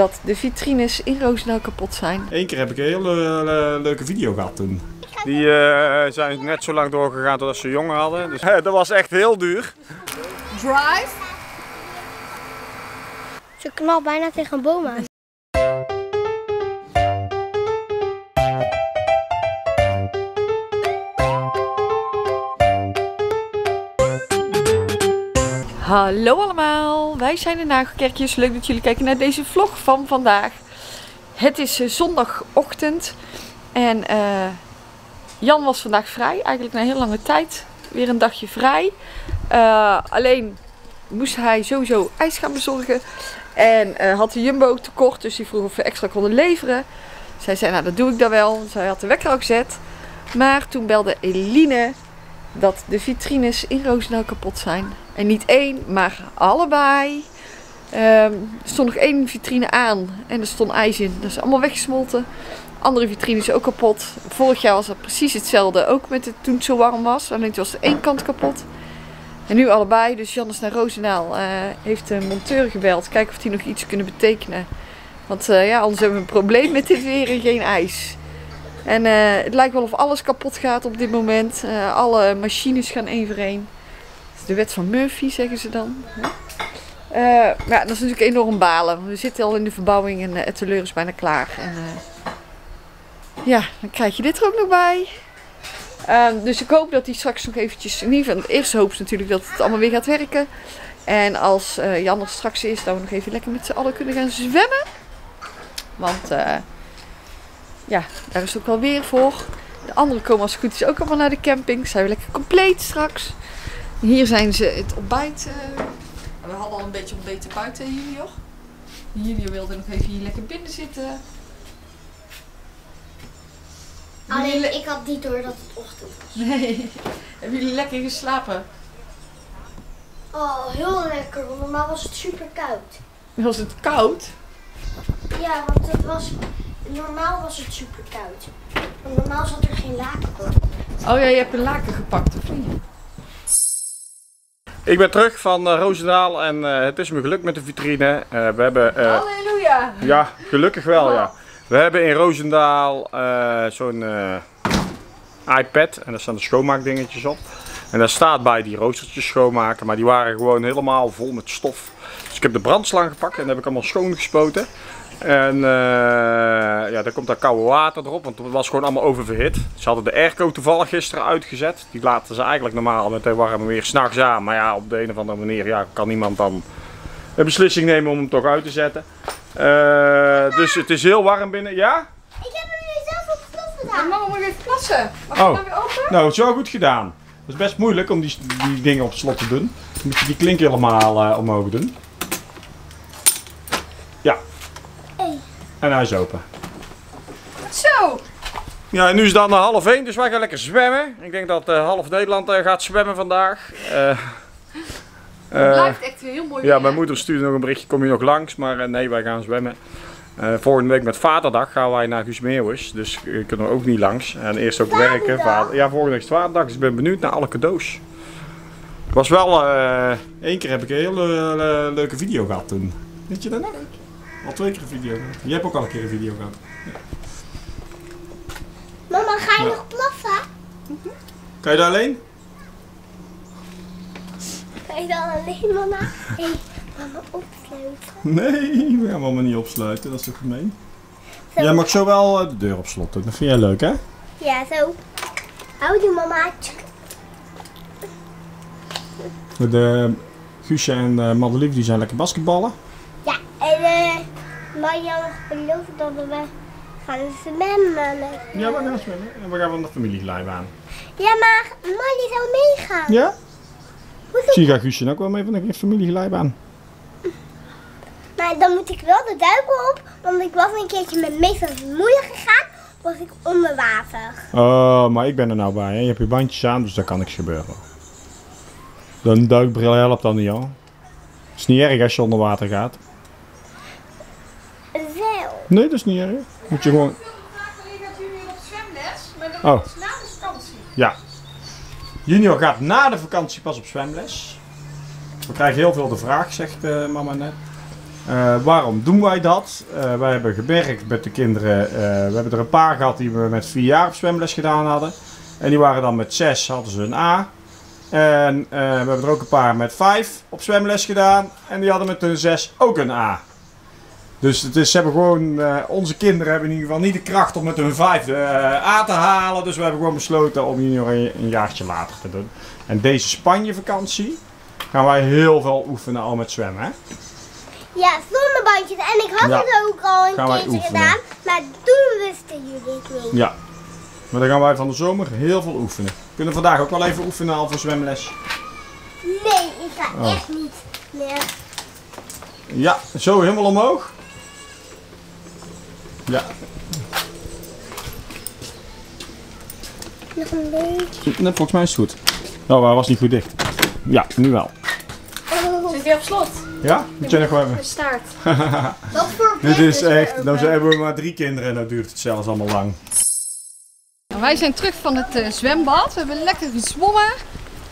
dat de vitrines in Roosendaal kapot zijn. Eén keer heb ik een hele eh, leuke video gehad toen. Die eh, zijn net zo lang doorgegaan totdat ze jongen hadden. Dus dat was echt heel duur. Drive? Ze knalt bijna tegen een boom aan. Hallo allemaal, wij zijn de Nagelkerkjes. Leuk dat jullie kijken naar deze vlog van vandaag. Het is eh, zondagochtend en eh, Jan was vandaag vrij, eigenlijk na heel lange tijd. Weer een dagje vrij. Eh, alleen moest hij sowieso ijs gaan bezorgen en had de Jumbo ook tekort, dus die vroeg of we extra konden leveren. Zij zei, nou dat doe ik dan wel. Zij had de wekker al gezet. Maar toen belde Eline dat de vitrines in Roosendaal kapot zijn. En niet één, maar allebei. Ehm, er stond nog één vitrine aan en er stond ijs in. Dat is allemaal weggesmolten. Andere vitrine is ook kapot. Vorig jaar was dat precies hetzelfde, ook met het, toen het zo warm was. Alleen was er één kant kapot. En nu allebei. Dus Jan is naar Roosendaal. eh, heeft de monteur gebeld. Kijken of die nog iets kunnen betekenen. Want eh, ja, anders hebben we een probleem met dit weer en geen ijs. En eh, het lijkt wel of alles kapot gaat op dit moment. Eh, alle machines gaan één voor één. De wet van Murphy, zeggen ze dan. Eh, maar ja, dat is natuurlijk enorm balen. We zitten al in de verbouwing en het teleur is bijna klaar. En, ja, dan krijg je dit er ook nog bij. Ehm, dus ik hoop dat hij straks nog eventjes... In ieder geval, het eerste hoop is natuurlijk dat het allemaal weer gaat werken. En als Jan er straks is, dat we nog even lekker met z'n allen kunnen gaan zwemmen. Want... ja, daar is ook wel weer voor. De anderen komen als het goed is ook allemaal naar de camping. Zijn we lekker compleet straks. Hier zijn ze het ontbijt. we hadden al een beetje ontbeten buiten, Junior. Junior wilde nog even hier lekker binnen zitten. Jullie Alleen le- ik had niet door dat het ochtend was. Nee. Hebben jullie lekker geslapen? Oh, heel lekker. Normaal was het super koud. Was het koud? Ja, want het was... Normaal was het super koud. Want normaal zat er geen laken op. Oh ja, je hebt een laken gepakt, of niet? Ik ben terug van eh, Roosendaal en eh, het is me gelukt met de vitrine. Eh, we hebben, eh, Halleluja! ja, gelukkig wel ja. We hebben in Roosendaal eh, zo'n eh, iPad en daar staan de schoonmaakdingetjes op. En daar staat bij die roostertjes schoonmaken, maar die waren gewoon helemaal vol met stof. Dus ik heb de brandslang gepakt en dat heb ik allemaal schoongespoten. En eh, ja, dan komt daar koude water erop, want het was gewoon allemaal oververhit. Ze hadden de airco toevallig gisteren uitgezet. Die laten ze eigenlijk normaal met de warme weer s'nachts aan. Maar ja, op de een of andere manier ja, kan niemand dan een beslissing nemen om hem toch uit te zetten. Eh, dus het is heel warm binnen. Ja? Ik heb hem nu zelf op stof Ja, gedaan. mama mag even plassen. Mag Oh. ik dan weer open? Nou, het is wel goed gedaan. Het is best moeilijk om die, die dingen op slot te doen. Dan moet je die klink helemaal eh, omhoog doen. Ja. Hey. En hij is open. Zo! Ja, en nu is het dan eh, half één, dus wij gaan lekker zwemmen. Ik denk dat eh, half Nederland eh, gaat zwemmen vandaag. Eh, Het eh, blijft echt weer heel mooi ja, weer, mijn moeder stuurde nog een berichtje, kom je nog langs? Maar eh, nee, wij gaan zwemmen. Eh, volgende week met Vaderdag gaan wij naar Guusmeeuwis, dus kunnen we ook niet langs. En eerst ook werken. Vader, ja, volgende week is Vaderdag, dus ik ben benieuwd naar alle cadeaus. Het was wel... eh, Eén keer heb ik een hele leuke video gehad toen. Weet je dat nog? Al twee keer een video gehad. Je hebt ook al een keer een video gehad. Mama, ga je Ja. nog plaffen? Kan je daar alleen? Ga je dan alleen, mama? Hé, hey, mama, opsluiten. Nee, we gaan mama niet opsluiten. Dat is toch gemeen? Zo. Jij mag zo wel eh, de deur op slot doen. Dat vind jij leuk, hè? Ja, zo. Hou die mama. De Guusje en uh, Madelief die zijn lekker basketballen. Ja, en eh, Marjan belooft dat we gaan zwemmen. Ja, we gaan zwemmen. En we gaan van de familieglijbaan. Ja, maar Molly zou meegaan. Ja? Hoezo? Misschien gaat Guusje ook wel mee van de familieglijbaan. Maar dan moet ik wel de duiken op, want ik was een keertje met meester moeder gegaan, was ik onder water. Oh, maar ik ben er nou bij. Hè? Je hebt je bandjes aan, dus daar kan niks gebeuren. Een duikbril helpt dan niet al. Het is niet erg als je onder water gaat. Nee, dat is niet erg. Moet je gewoon... Oh. is na de vakantie. Ja. Junior gaat na de vakantie pas op zwemles. We krijgen heel veel de vraag, zegt eh, mama net. Eh, waarom doen wij dat? Eh, wij hebben gewerkt met de kinderen. we hebben er een paar gehad die we met vier jaar op zwemles gedaan hadden. En die waren dan met zes, hadden ze een A. En we hebben er ook een paar met vijf op zwemles gedaan. En die hadden met hun zes ook een A. Dus het is, ze hebben gewoon, eh, onze kinderen hebben in ieder geval niet de kracht om met hun vijfde eh, A te halen. Dus we hebben gewoon besloten om die nog een, een jaartje later te doen. En deze Spanje vakantie gaan wij heel veel oefenen al met zwemmen. Hè? Ja, zonder bandjes. En ik had Ja. het ook al een keertje gedaan. Maar toen wisten jullie het niet. Ja. Maar dan gaan wij van de zomer heel veel oefenen. We kunnen vandaag ook wel even oefenen al voor zwemles. Nee, ik ga Oh. echt niet meer. Ja, zo helemaal omhoog. Ja, Nog een beetje. net volgens mij is het goed. Oh, hij was niet goed dicht. Ja, nu wel. Oh, Zit weer op slot. Ja? Moet jij nog wel hebben? De staart. wat voor Dit is echt, nou hebben we maar drie kinderen en dat duurt het zelfs allemaal lang. Nou, wij zijn terug van het eh, zwembad. We hebben lekker gezwommen.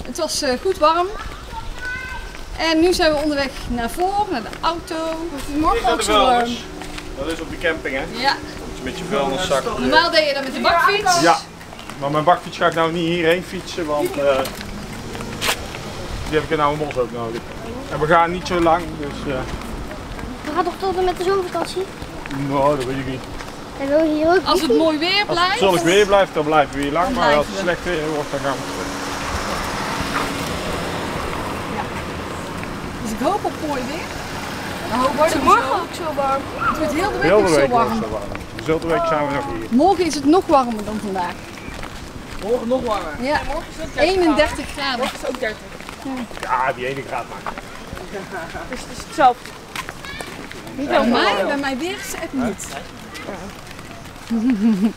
Het was eh, goed warm. En nu zijn we onderweg naar voren, naar de auto. Het is morgen ook zo warm. Dat is op de camping hè. Ja. Met je vuilniszak. Normaal deed je dat met de bakfiets. Ja, maar mijn bakfiets ga ik nou niet hierheen fietsen, want eh, die heb ik in nou een bos ook nodig. En we gaan niet zo lang, dus eh We gaan toch tot en met de zomervakantie? nou, dat weet ik niet. En wil je hier ook Als het mooi weer Als het blijft. zonnig weer blijft, dan blijven we hier lang, maar als het slecht weer wordt, dan gaan we terug. Dus ik hoop op mooi weer. Dan hoop ik Morgen ook zo warm. Het wordt heel de week Heel de zo week wordt warm. het zo warm. Dus heel de week zijn we nog hier. Morgen is het nog warmer dan vandaag. Morgen nog warmer. Ja, Morgen is het 30 31 graden. Morgen is het ook 30. Ja, die ene graad maakt. Dus het is hetzelfde. Niet Bij mij, warm. bij mij weer is het niet.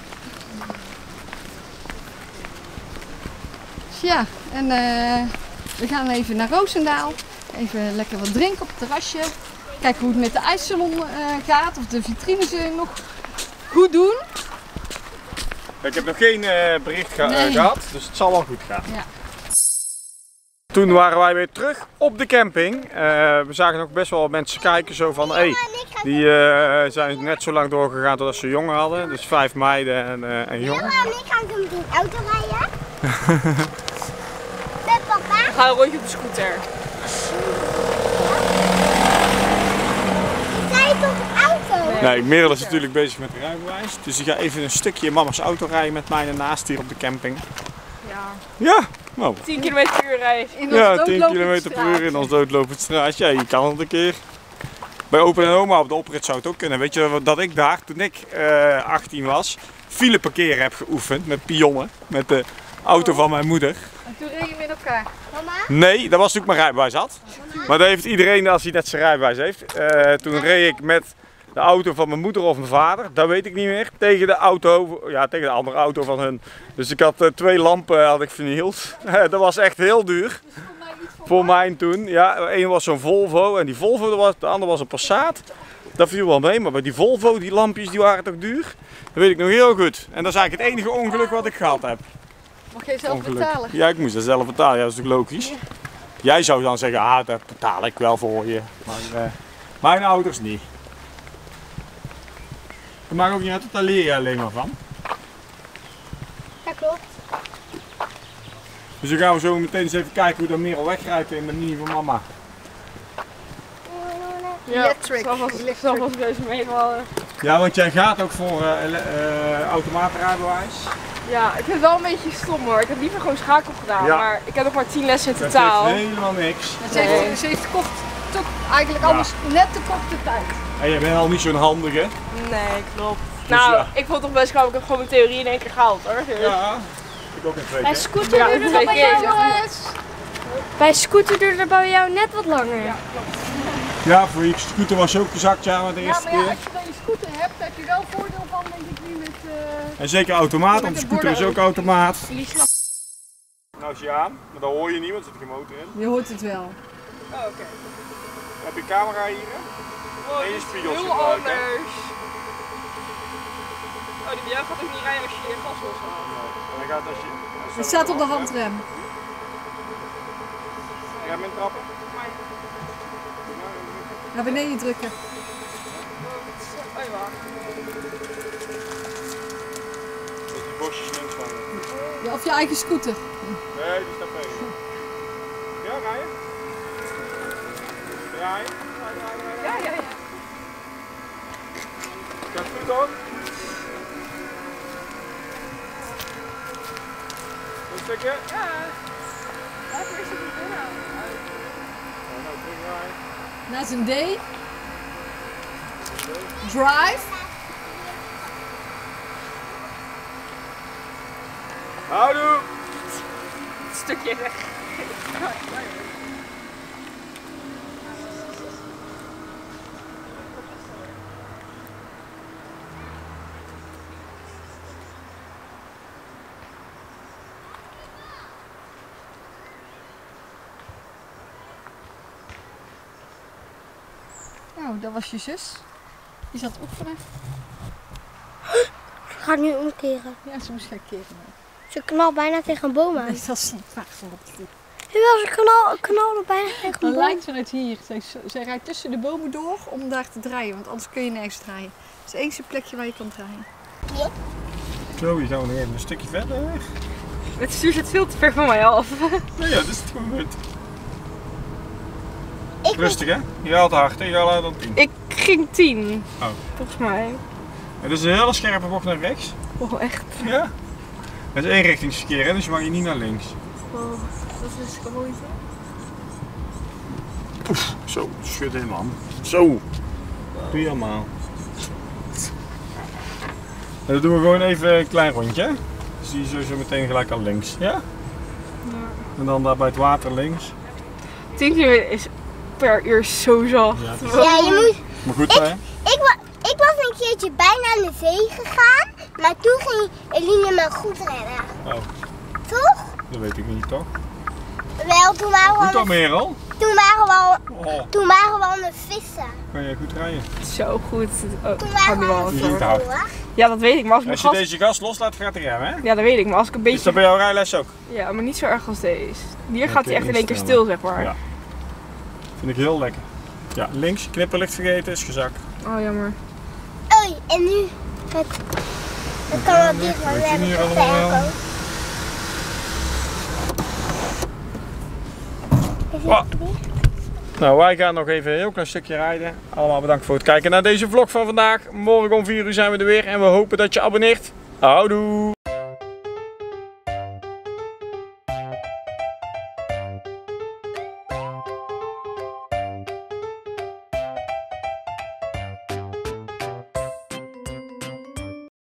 Ja, en eh, we gaan even naar Roosendaal. Even lekker wat drinken op het terrasje. Kijken hoe het met de ijssalon eh, gaat. Of de vitrines ze nog goed doen. Ik heb nog geen eh, bericht ge- Nee. eh, gehad, dus het zal wel goed gaan. Ja. Toen waren wij weer terug op de camping. Eh, we zagen nog best wel mensen kijken zo van, hey, die eh, zijn net zo lang doorgegaan totdat ze jongen hadden. Dus vijf meiden en eh, een jongen. Mama en ik gaan zo meteen auto rijden. Met papa. We gaan een rondje op de scooter. Zij toch een auto? Nee, Merel is natuurlijk bezig met de rijbewijs. Dus ik ga even een stukje in mama's auto rijden met mij ernaast hier op de camping. Ja. Ja, nou. 10 km per uur rijden. In ons Ja, 10 doodlopend km per uur in ons doodlopend straatje. Ja, je kan het een keer. Bij opa en oma op de oprit zou het ook kunnen. Weet je wat- dat ik daar, toen ik eh 18 was, file parkeren heb geoefend met pionnen. Met de auto van mijn moeder. En toen reden we in elkaar. Mama? Nee, dat was toen ik mijn rijbewijs had. Maar dat heeft iedereen als hij net zijn rijbewijs heeft. Eh, toen reed ik met de auto van mijn moeder of mijn vader, dat weet ik niet meer, tegen de auto, ja tegen de andere auto van hun. Dus ik had eh, twee lampen had ik vernield. dat was echt heel duur. Voor mij toen. Ja, een was zo'n Volvo en die Volvo, was, de andere was een Passat. Dat viel wel mee, maar bij die Volvo, die lampjes, die waren toch duur? Dat weet ik nog heel goed. En dat is eigenlijk het enige ongeluk wat ik gehad heb. Mag jij zelf Ongeluk. betalen? Ja, ik moest dat zelf betalen. Ja, dat is natuurlijk logisch. Jij zou dan zeggen, ah, dat betaal ik wel voor je. Maar eh, mijn ouders niet. Dat maakt ook niet uit, daar leer je alleen maar van. Ja, klopt. Dus dan gaan we zo meteen eens even kijken hoe dat Merel wegrijdt in de mini van mama. Ja, Electric. Zelf was, ik deze meevallen. Ja, want jij gaat ook voor eh ele- eh, automaatrijbewijs. Ja, ik vind het wel een beetje stom hoor. Ik heb liever gewoon schakel gedaan. Ja. Maar ik heb nog maar 10 lessen in Dat totaal. geeft helemaal niks. Ze heeft, ze heeft kort, toch eigenlijk Ja. anders net te korte tijd. En jij bent al niet zo'n handige. Nee, klopt. nou, ja. ik vond het toch best gauw. Ik heb gewoon mijn theorie in één keer gehaald hoor. Dus- Ja. Ik ook in twee Bij keer. scooter Ja, duurde dat bij keer, jou, bij scooter duurde dat bij jou net wat langer. Ja, voor je scooter was je ook gezakt, ja, maar de Ja, eerste maar ja, keer. als je dan je scooter hebt, heb je wel voordeel van, denk ik, nu met... eh, En zeker automaat, want de scooter is ook automaat. Nou is je aan, maar dat hoor je niet, want er zit geen motor in. Je hoort het wel. Oh, oké. Heb je camera hier? hè? Heel anders. Oh, die bij jou gaat ook niet rijden als je je gas los haalt. En dan gaat als je... als Het staat op de handrem. Rem in trappen. Naar beneden drukken. Die bosjes links van. Ja, of je eigen scooter. Nee, die staat mee. Ja, rijden? Rijden? Ja, ja, ja. Gaat goed. Een stukje? Ja. Binnen. Oh, nou, terug rijden. Na zijn day. Drive. Houdoe! Stukje weg. Dat was je zus. Die zat oefenen. Ik ga nu omkeren. Ja, ze moest gaan keren. Ze knalt bijna tegen een boom aan. Nee, dat is niet waar. van op Jawel, ze knal, knalde bijna tegen een Dan boom. lijkt vanuit hier. Zij, zij rijdt tussen de bomen door om daar te draaien, want anders kun je nergens draaien. Het is het enige plekje waar je kan draaien. Zo, je gaan we nog even een stukje verder weg. Het stuur zit veel te ver van mij af. Nou ja, dat is het gewoon goed. Ik Rustig hè? Je haalt hard en je harder dan 10. Ik ging 10. Oh. Volgens mij. Het is een hele scherpe bocht naar rechts. Oh, echt. Ja. Het is eenrichtingsverkeer hè, dus je mag hier niet naar links. Oh, dat is moeite. Zo, schud in man. Zo. Doe je allemaal. En dan doen we gewoon even een klein rondje. hè? Dus die is zo meteen gelijk al links. Ja? En dan daar bij het water links. 10 kilometer is per uur zo zacht. Ja, is- je moet... Maar goed? Ik, wa, ik was een keertje bijna aan de zee gegaan, maar toen ging Eline me goed redden. Oh, Toch? dat weet ik niet toch? Wel, toen waren we, Goed dan Merel. toen waren we, al, Oh, toen waren we aan het vissen. kan jij goed rijden? Zo goed. Oh, Toen ik ga waren we wel aan het. Ja, dat weet ik. Maar als ik je gas... deze gas loslaat, gaat hij remmen hè? Ja, dat weet ik. Maar als ik een Is beetje... dat bij jouw rijles ook? Ja, maar niet zo erg als deze. Hier gaat hij echt in één keer stil, zeg maar. Ja. Vind ik heel lekker. Ja, links, knipperlicht vergeten, is gezakt. Oh, jammer. Oei, en nu het, het kan wel dicht, maar we hebben de allemaal het dicht? Nou, wij gaan nog even een heel klein stukje rijden. Allemaal bedankt voor het kijken naar deze vlog van vandaag. Morgen om 4 uur zijn we er weer en we hopen dat je abonneert. Houdoe!